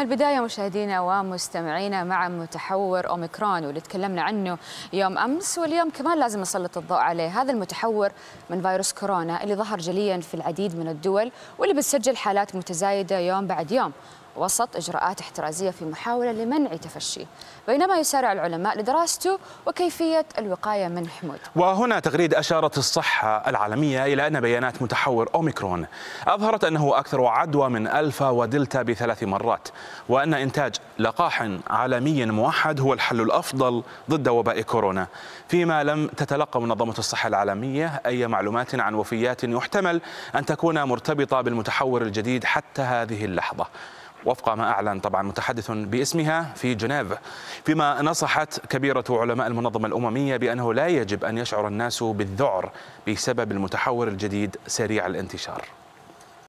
البداية مشاهدينا ومستمعينا مع متحور أوميكرون واللي تكلمنا عنه يوم أمس واليوم كمان لازم نسلط الضوء عليه. هذا المتحور من فيروس كورونا اللي ظهر جليا في العديد من الدول واللي بتسجل حالات متزايدة يوم بعد يوم. وسط إجراءات احترازية في محاولة لمنع تفشيه بينما يسارع العلماء لدراسته وكيفية الوقاية من حموض وهنا تغريد أشارت الصحة العالمية إلى أن بيانات متحور أوميكرون أظهرت أنه أكثر عدوى من ألفا ودلتا بثلاث مرات وأن إنتاج لقاح عالمي موحد هو الحل الأفضل ضد وباء كورونا. فيما لم تتلقى منظمة الصحة العالمية أي معلومات عن وفيات يحتمل أن تكون مرتبطة بالمتحور الجديد حتى هذه اللحظة. وفق ما أعلن طبعا متحدث باسمها في جنيف. فيما نصحت كبيرة علماء المنظمة الأممية بأنه لا يجب أن يشعر الناس بالذعر بسبب المتحور الجديد سريع الانتشار.